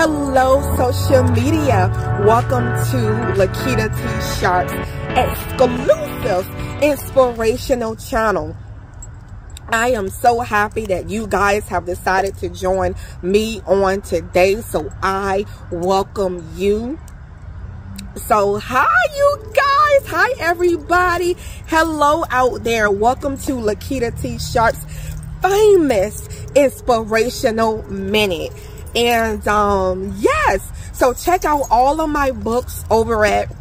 Hello, social media. Welcome to Lakita T. Sharpe's exclusive inspirational channel. I am so happy that you guys have decided to join me on today. So I welcome you. So hi you guys. Hi everybody. Hello out there. Welcome to Lakita T. Sharpe's famous inspirational minute. And um, yes, so check out all of my books over at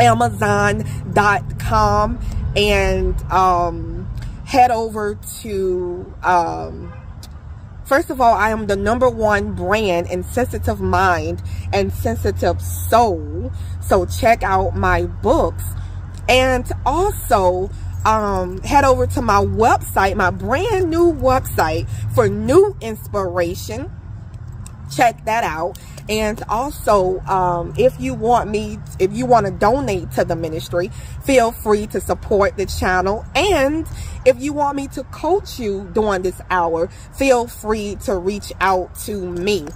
Amazon.com and um, head over to, um, first of all, I am the number one brand in sensitive mind and sensitive soul. So check out my books. And also, um, head over to my website, my brand new website for new inspiration check that out. And also um, if you want me if you want to donate to the ministry feel free to support the channel. And if you want me to coach you during this hour feel free to reach out to me.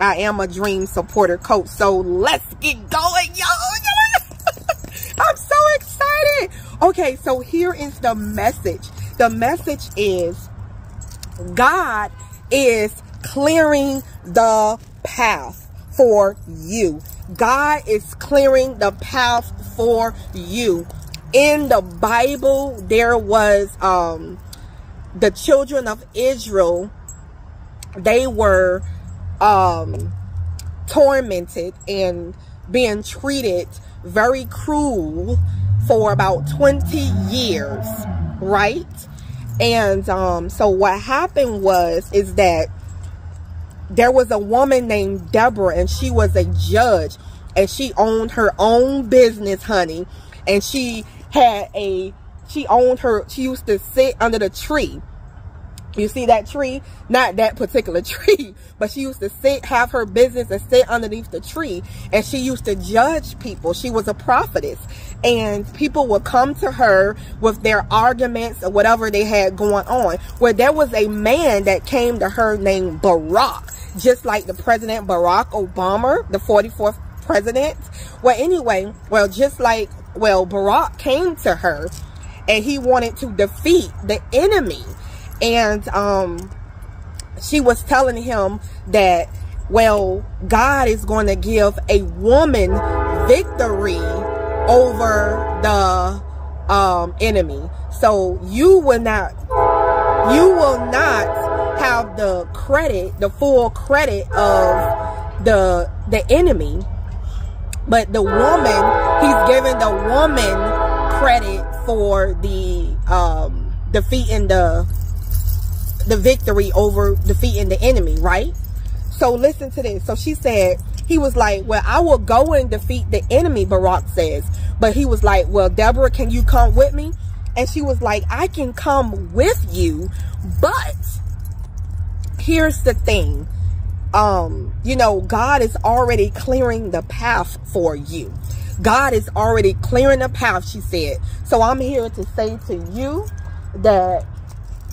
I am a dream supporter coach so let's get going y'all. I'm so excited. Okay so here is the message. The message is god is clearing the path for you. God is clearing the path for you. In the Bible, there was um, the children of Israel, they were um, tormented and being treated very cruel for about 20 years, right? And um, so what happened was, is that there was a woman named Deborah and she was a judge and she owned her own business, honey. And she had a, she owned her, she used to sit under the tree. You see that tree? Not that particular tree, but she used to sit, have her business and sit underneath the tree. And she used to judge people. She was a prophetess. And people would come to her with their arguments or whatever they had going on. Where there was a man that came to her named Barack just like the President Barack Obama, the 44th president. Well, anyway, well, just like, well, Barack came to her and he wanted to defeat the enemy. And um, she was telling him that, well, God is going to give a woman victory over the um, enemy. So you will not, you will not have the credit, the full credit of the the enemy. But the woman, he's giving the woman credit for the um defeating the the victory over defeating the enemy, right? So listen to this. So she said, he was like, well, I will go and defeat the enemy, Barack says. But he was like, well, Deborah, can you come with me? And she was like, I can come with you, but here's the thing. Um, you know, God is already clearing the path for you. God is already clearing the path, she said. So I'm here to say to you that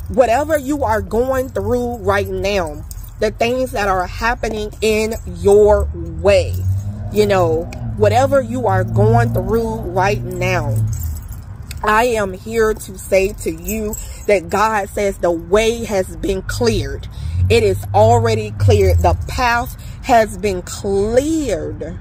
whatever you are going through right now, the things that are happening in your way, you know, whatever you are going through right now, I am here to say to you that God says the way has been cleared. It is already cleared. The path has been cleared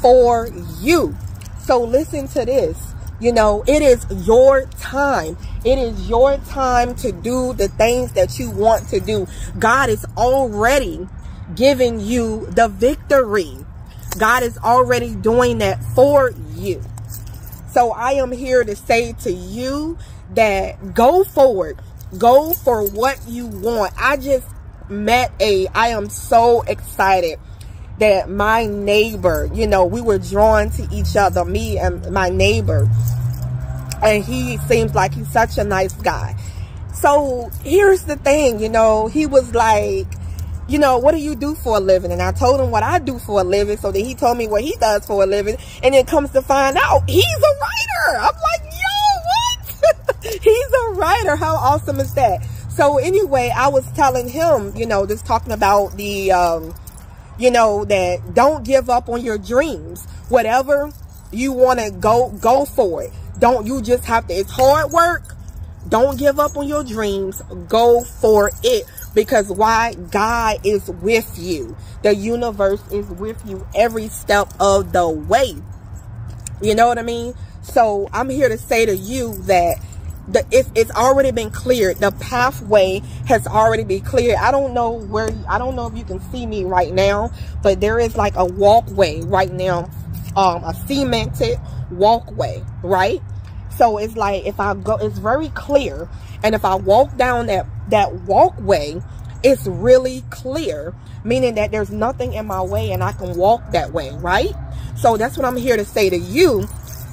for you. So listen to this. You know, it is your time. It is your time to do the things that you want to do. God is already giving you the victory. God is already doing that for you. So I am here to say to you that go forward. Go for what you want. I just met a, I am so excited that my neighbor, you know, we were drawn to each other, me and my neighbor. And he seems like he's such a nice guy. So here's the thing, you know, he was like, you know, what do you do for a living? And I told him what I do for a living. So then he told me what he does for a living. And then comes to find out he's a writer. I'm like, yo, what? he's a writer. How awesome is that? So anyway, I was telling him, you know, just talking about the, um, you know, that don't give up on your dreams. Whatever you want to go, go for it. Don't, you just have to, it's hard work. Don't give up on your dreams. Go for it. Because why? God is with you. The universe is with you every step of the way. You know what I mean? So I'm here to say to you that the it's, it's already been cleared. The pathway has already been cleared. I don't know where I don't know if you can see me right now, but there is like a walkway right now, um, a cemented walkway, right? So it's like if I go, it's very clear, and if I walk down that that walkway, it's really clear, meaning that there's nothing in my way, and I can walk that way, right? So that's what I'm here to say to you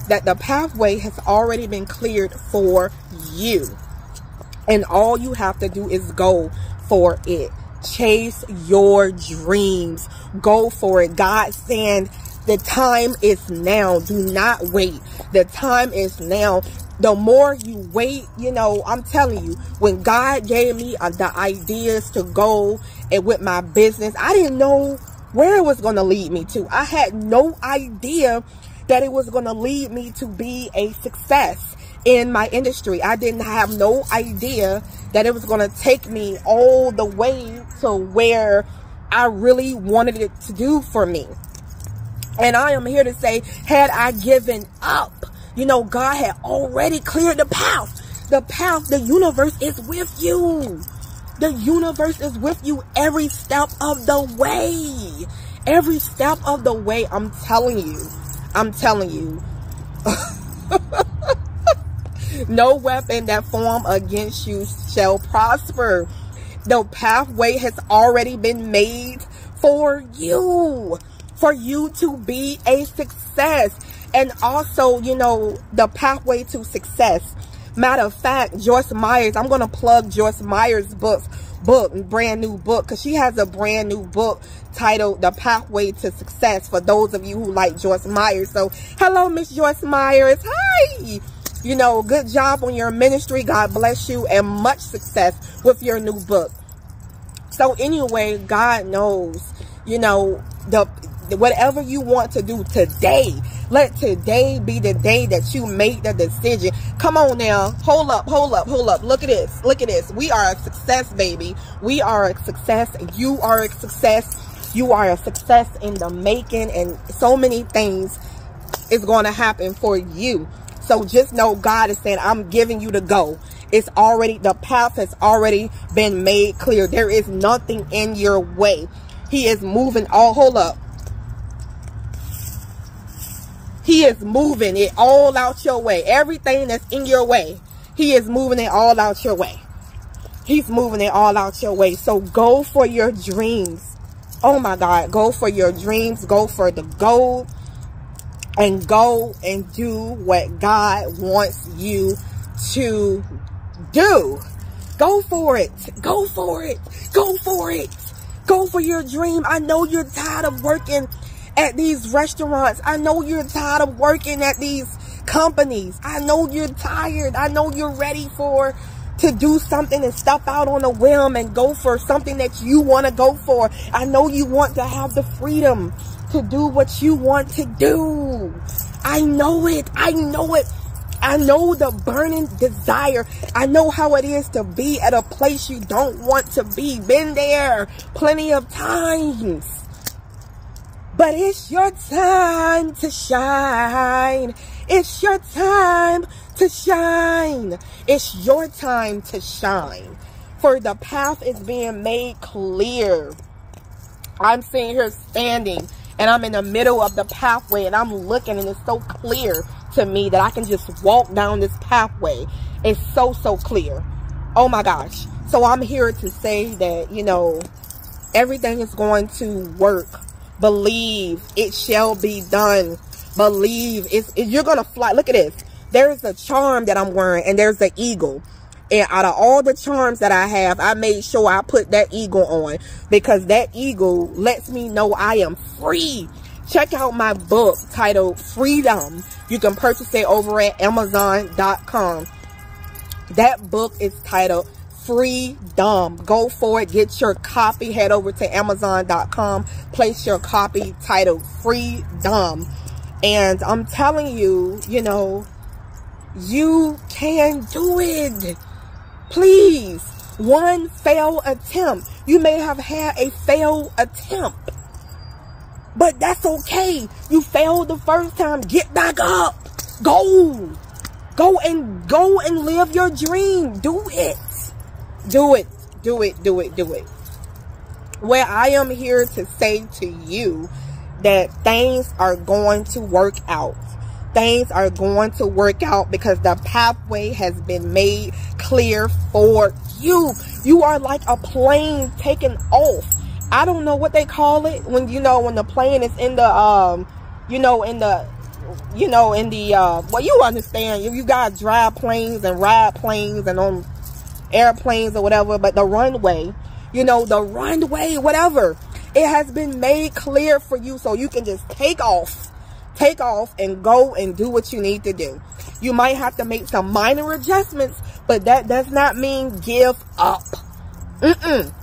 that the pathway has already been cleared for you. And all you have to do is go for it. Chase your dreams. Go for it. God saying the time is now. Do not wait. The time is now. The more you wait, you know, I'm telling you, when God gave me uh, the ideas to go and with my business, I didn't know where it was going to lead me to. I had no idea that it was going to lead me to be a success in my industry. I didn't have no idea that it was going to take me all the way to where I really wanted it to do for me. And I am here to say, had I given up, you know, God had already cleared the path. The path, the universe is with you. The universe is with you every step of the way. Every step of the way, I'm telling you. I'm telling you. no weapon that form against you shall prosper. The pathway has already been made for you. For you to be a success. And also, you know, the pathway to success. Matter of fact, Joyce Myers, I'm going to plug Joyce Myers' books book, brand new book, because she has a brand new book titled The Pathway to Success for those of you who like Joyce Myers. So, hello, Miss Joyce Myers. Hi. You know, good job on your ministry. God bless you and much success with your new book. So anyway, God knows, you know, the whatever you want to do today. Let today be the day that you make the decision. Come on now. Hold up, hold up, hold up. Look at this. Look at this. We are a success, baby. We are a success. You are a success. You are a success in the making and so many things is going to happen for you. So just know God is saying, I'm giving you the go. It's already, the path has already been made clear. There is nothing in your way. He is moving all, hold up. He is moving it all out your way. Everything that's in your way, he is moving it all out your way. He's moving it all out your way. So go for your dreams. Oh my God. Go for your dreams. Go for the goal. And go and do what God wants you to do. Go for it. Go for it. Go for it. Go for your dream. I know you're tired of working at these restaurants. I know you're tired of working at these companies. I know you're tired. I know you're ready for to do something and step out on a whim and go for something that you want to go for. I know you want to have the freedom to do what you want to do. I know it. I know it. I know the burning desire. I know how it is to be at a place you don't want to be. Been there plenty of times. But it's your time to shine. It's your time to shine. It's your time to shine. For the path is being made clear. I'm sitting here standing and I'm in the middle of the pathway and I'm looking and it's so clear to me that I can just walk down this pathway. It's so, so clear. Oh my gosh. So I'm here to say that, you know, everything is going to work Believe it shall be done. Believe it's, it, you're to fly. Look at this. There's a charm that I'm wearing and there's the eagle. And out of all the charms that I have, I made sure I put that eagle on because that eagle lets me know I am free. Check out my book titled Freedom. You can purchase it over at Amazon.com. That book is titled freedom. Go for it. Get your copy. Head over to Amazon.com. Place your copy titled Freedom. And I'm telling you, you know, you can do it. Please. One failed attempt. You may have had a failed attempt. But that's okay. You failed the first time. Get back up. Go. Go and go and live your dream. Do it. Do it. Do it. Do it. Do it. Where I am here to say to you that things are going to work out. Things are going to work out because the pathway has been made clear for you. You are like a plane taking off. I don't know what they call it when you know when the plane is in the um you know in the you know in the uh well you understand you, you got drive planes and ride planes and on airplanes or whatever but the runway you know the runway whatever it has been made clear for you so you can just take off take off and go and do what you need to do you might have to make some minor adjustments but that does not mean give up Mm-mm.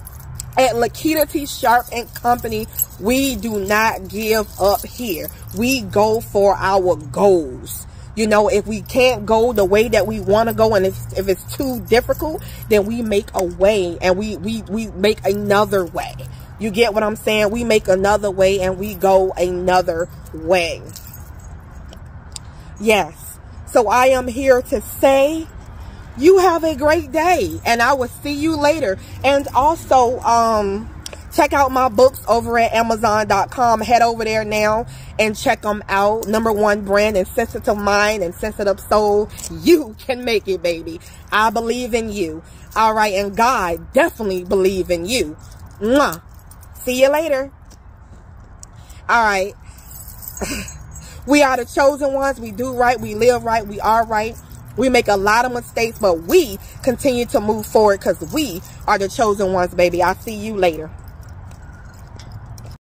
At Lakita T Sharpe and Company, we do not give up here. We go for our goals. You know, if we can't go the way that we want to go and if, if it's too difficult, then we make a way and we, we, we make another way. You get what I'm saying? We make another way and we go another way. Yes. So I am here to say you have a great day and I will see you later. And also, um, check out my books over at amazon.com head over there now and check them out. Number one brand and sensitive mind and sensitive soul. You can make it baby. I believe in you. All right and god definitely believe in you. Mwah. see you later. All right. We are the chosen ones. We do right. We live right. We are right. We make a lot of mistakes, but we continue to move forward because we are the chosen ones, baby. I'll see you later.